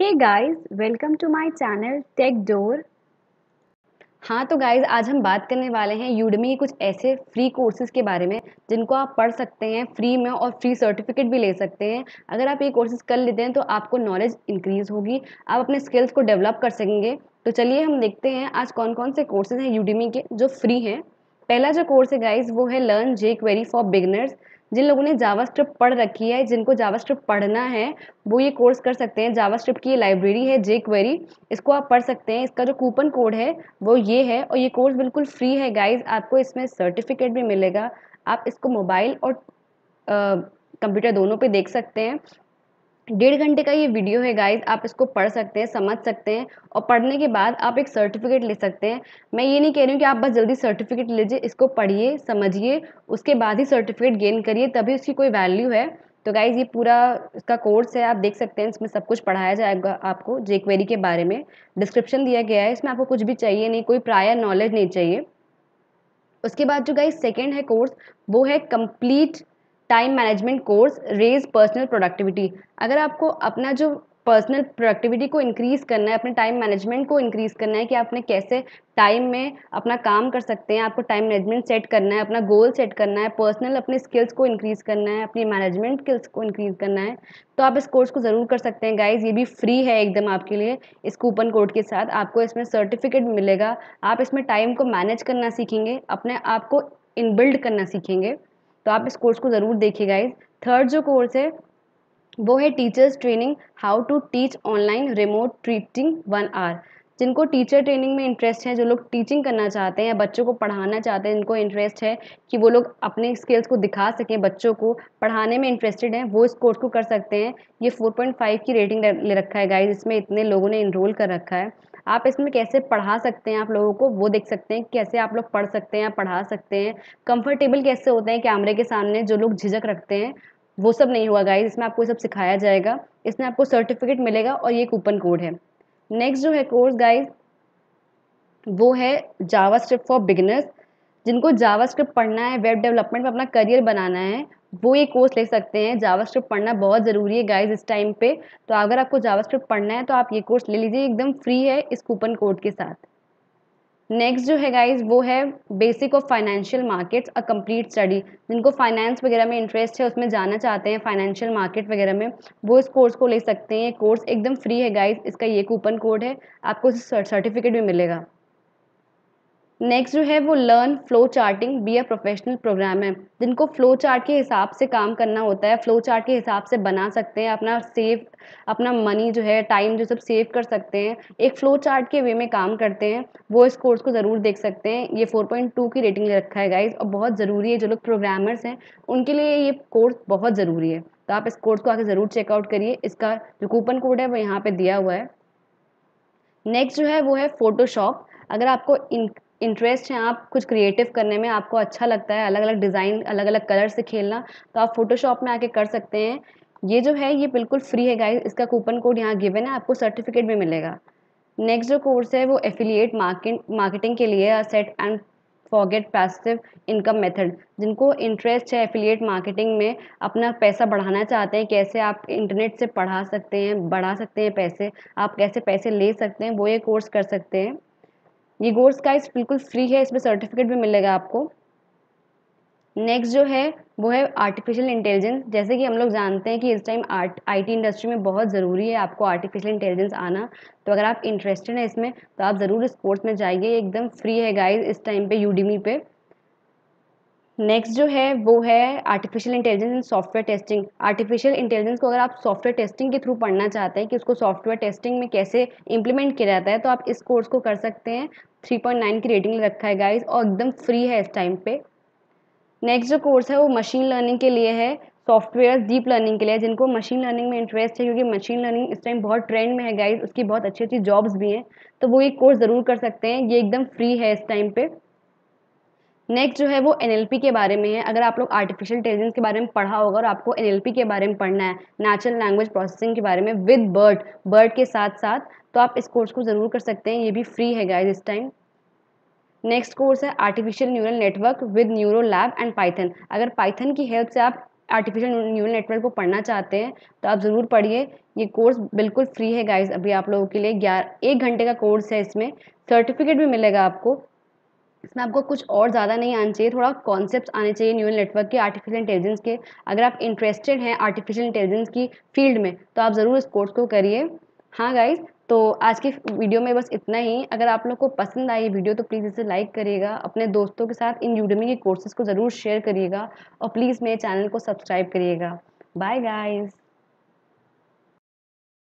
Hey guys welcome to my channel tech door हाँ तो guys आज हम बात करने वाले हैं यूडमी कुछ ऐसे फ्री कोर्सेज के बारे में, जिनको आप पढ़ सकते हैं फ्री में और फ्री सर्टिफिकेट भी ले सकते हैं। अगर आप ये कोर्सेज कर लेते हैं तो आपको नॉलेज इंक्रीज होगी, आप अपने स्किल्स को डेवलप कर सकेंगे। तो चलिए हम देखते हैं आज कौन कौन से कोर्सेज हैं यूडमी के जो फ्री हैं। पहला जो कोर्स है गाइज़ वो है learn jQuery for beginners जिन लोगों ने जावा स्क्रिप्ट पढ़ रखी है, जिनको जावा स्क्रिप्ट पढ़ना है, वो ये कोर्स कर सकते हैं। जावा स्क्रिप्ट की लाइब्रेरी है जे क्वेरी इसको आप पढ़ सकते हैं। इसका जो कूपन कोड है, वो ये है और ये कोर्स बिल्कुल फ्री है गाइज़ आपको इसमें सर्टिफिकेट भी मिलेगा। आप इसको मोबाइल और कंप्यूटर दोनों पे देख सकते हैं। डेढ़ घंटे का ये वीडियो है गाइज़ आप इसको पढ़ सकते हैं, समझ सकते हैं और पढ़ने के बाद आप एक सर्टिफिकेट ले सकते हैं। मैं ये नहीं कह रही हूँ कि आप बस जल्दी सर्टिफिकेट लीजिए, इसको पढ़िए, समझिए, उसके बाद ही सर्टिफिकेट गेन करिए, तभी उसकी कोई वैल्यू है। तो गाइज़ ये पूरा इसका कोर्स है, आप देख सकते हैं, इसमें सब कुछ पढ़ाया जाएगा आपको जेक्वेरी के बारे में। डिस्क्रिप्शन दिया गया है, इसमें आपको कुछ भी चाहिए नहीं, कोई प्रायर नॉलेज नहीं चाहिए। उसके बाद जो गाइज़ सेकेंड है कोर्स वो है complete time management course raise personal productivity अगर आपको अपना जो पर्सनल प्रोडक्टिविटी को इंक्रीज़ करना है, अपने टाइम मैनेजमेंट को इंक्रीज़ करना है कि आपने कैसे टाइम में अपना काम कर सकते हैं, आपको टाइम मैनेजमेंट सेट करना है, अपना गोल सेट करना है पर्सनल अपने स्किल्स को इंक्रीज़ करना है, अपनी मैनेजमेंट स्किल्स को इंक्रीज़ करना है तो आप इस कोर्स को ज़रूर कर सकते हैं गाइज़ ये भी फ्री है एकदम आपके लिए इस कूपन कोड के साथ. आपको इसमें सर्टिफिकेट मिलेगा. आप इसमें टाइम को मैनेज करना सीखेंगे, अपने आप को इनबिल्ड करना सीखेंगे. तो आप इस कोर्स को ज़रूर देखिए गाइज़ थर्ड जो कोर्स है, वो है teachers training how to teach online remote teaching one R जिनको टीचर ट्रेनिंग में इंटरेस्ट है, जो लोग टीचिंग करना चाहते हैं या बच्चों को पढ़ाना चाहते हैं जिनको इंटरेस्ट है कि वो लोग अपने स्किल्स को दिखा सकें, बच्चों को पढ़ाने में इंटरेस्टेड हैं, वो इस कोर्स को कर सकते हैं. ये 4.5 की रेटिंग ले रखा है गाइज़ इसमें इतने लोगों ने इनरोल कर रखा है. आप इसमें कैसे पढ़ा सकते हैं आप लोगों को वो देख सकते हैं, कैसे आप लोग पढ़ सकते हैं, पढ़ा सकते हैं कंफर्टेबल कैसे होते हैं कैमरे के सामने जो लोग झिझक रखते हैं, वो सब नहीं हुआ गाइज़ इसमें आपको सब सिखाया जाएगा, इसमें आपको सर्टिफिकेट मिलेगा और ये कूपन कोड है। नेक्स्ट जो है कोर्स गाइज़ वो है जावा फॉर बिगनर्स जिनको जावा पढ़ना है वेब डेवलपमेंट में अपना करियर बनाना है वो ये कोर्स ले सकते हैं। जावा स्क्रिप्ट पढ़ना बहुत ज़रूरी है गाइज़ इस टाइम पे। तो अगर आपको जावा स्क्रिप्ट पढ़ना है तो आप ये कोर्स ले लीजिए। एकदम फ्री है इस कूपन कोड के साथ। नेक्स्ट जो है गाइज़ वो है basic of financial markets a complete study जिनको फाइनेंस वगैरह में इंटरेस्ट है, उसमें जाना चाहते हैं फाइनेंशियल मार्केट वगैरह में, वो इस कोर्स को ले सकते हैं। कोर्स एकदम फ्री है गाइज़ इसका ये कूपन कोड है। आपको सर्टिफिकेट भी मिलेगा। नेक्स्ट जो है वो learn flow charting be a professional program है जिनको फ्लो चार्ट के हिसाब से काम करना होता है फ्लो चार्ट के हिसाब से बना सकते हैं, अपना सेव अपना मनी जो है टाइम जो सब सेव कर सकते हैं, एक फ्लो चार्ट के वे में काम करते हैं, वो इस कोर्स को ज़रूर देख सकते हैं। ये 4.2 की रेटिंग रखा है गाइज़ और बहुत ज़रूरी है, जो लोग प्रोग्रामर्स हैं, उनके लिए ये कोर्स बहुत ज़रूरी है। तो आप इस कोर्स को आके ज़रूर चेकआउट करिए, इसका जो कूपन कोड है, वो यहाँ पर दिया हुआ है। नेक्स्ट जो है वो है फ़ोटोशॉप अगर आपको इन इंटरेस्ट है, आप कुछ क्रिएटिव करने में आपको अच्छा लगता है अलग अलग डिज़ाइन अलग अलग कलर से खेलना तो आप फोटोशॉप में आके कर सकते हैं। ये जो है, ये बिल्कुल फ्री है गाइस इसका कूपन कोड यहाँ गिवन है, आपको सर्टिफिकेट भी मिलेगा। नेक्स्ट जो कोर्स है, वो एफिलिएट मार्केट मार्केटिंग के लिए set and forget passive income method जिनको इंटरेस्ट है एफिलिएट मार्केटिंग में, अपना पैसा बढ़ाना चाहते हैं, कैसे आप इंटरनेट से पढ़ा सकते हैं, बढ़ा सकते हैं पैसे, आप कैसे पैसे ले सकते हैं, वो ये कोर्स कर सकते हैं। ये कोर्स का बिल्कुल फ्री है, इसमें सर्टिफिकेट भी मिलेगा आपको। नेक्स्ट जो है, वो है आर्टिफिशियल इंटेलिजेंस जैसे कि हम लोग जानते हैं कि इस टाइम आर्ट आईटी इंडस्ट्री में बहुत ज़रूरी है आपको आर्टिफिशियल इंटेलिजेंस आना। तो अगर आप इंटरेस्टेड हैं इसमें तो आप ज़रूर इस कोर्स में जाइए एकदम फ्री है गाइस इस टाइम पे यूडीमी पे। नेक्स्ट जो है, वो है artificial intelligence in software testing artificial intelligence को अगर आप सॉफ्टवेयर टेस्टिंग के थ्रू पढ़ना चाहते हैं कि उसको सॉफ्टवेयर टेस्टिंग में कैसे इंप्लीमेंट किया जाता है तो आप इस कोर्स को कर सकते हैं। 3.9 की रेटिंग रखा है गाइस और एकदम फ्री है इस टाइम पे। नेक्स्ट जो कोर्स है, वो मशीन लर्निंग के लिए है। सॉफ्टवेयर डीप लर्निंग के लिए जिनको मशीन लर्निंग में इंटरेस्ट है, क्योंकि मशीन लर्निंग इस टाइम बहुत ट्रेंड में है गाइज़ उसकी बहुत अच्छी अच्छी जॉब्स भी हैं। तो वो ये कोर्स ज़रूर कर सकते हैं। ये एकदम फ्री है इस टाइम पे। नेक्स्ट जो है वो एनएलपी के बारे में है। अगर आप लोग आर्टिफिशियल इंटेलिजेंस के बारे में पढ़ा होगा और आपको एनएलपी के बारे में पढ़ना है नेचुरल लैंग्वेज प्रोसेसिंग के बारे में विद बर्ड बर्ड के साथ साथ तो आप इस कोर्स को ज़रूर कर सकते हैं। ये भी फ्री है गाइज़ इस टाइम नेक्स्ट कोर्स है artificial neural network with neuro lab and python अगर पाइथन की हेल्प से आप आर्टिफिशियल न्यूरल नेटवर्क को पढ़ना चाहते हैं तो आप ज़रूर पढ़िए। ये कोर्स बिल्कुल फ्री है गाइज़ अभी आप लोगों के लिए। ग्यारह एक घंटे का कोर्स है इसमें। सर्टिफिकेट भी मिलेगा आपको। इसमें आपको कुछ और ज़्यादा नहीं आना चाहिए, थोड़ा कॉन्सेप्ट आने चाहिए न्यूरल नेटवर्क के आर्टिफिशियल इंटेलिजेंस के। अगर आप इंटरेस्टेड हैं आर्टिफिशियल इंटेलिजेंस की फ़ील्ड में तो आप ज़रूर इस कोर्स को करिए। हाँ गाइज़ तो आज की वीडियो में बस इतना ही। अगर आप लोग को पसंद आई वीडियो तो प्लीज़ इसे लाइक करिएगा। अपने दोस्तों के साथ इन यूडमी के कोर्सेज़ को ज़रूर शेयर करिएगा। और प्लीज़ मेरे चैनल को सब्सक्राइब करिएगा। Bye guys